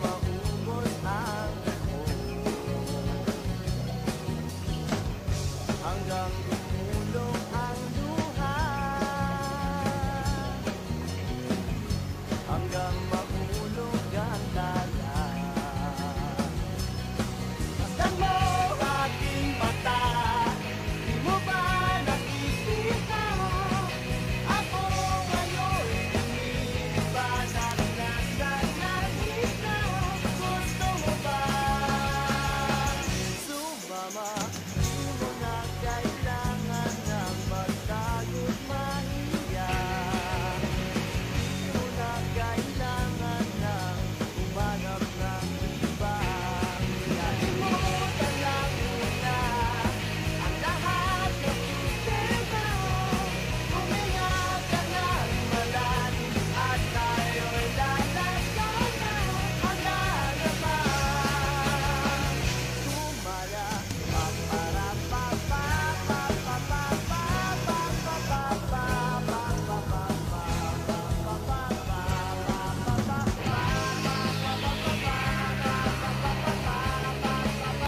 about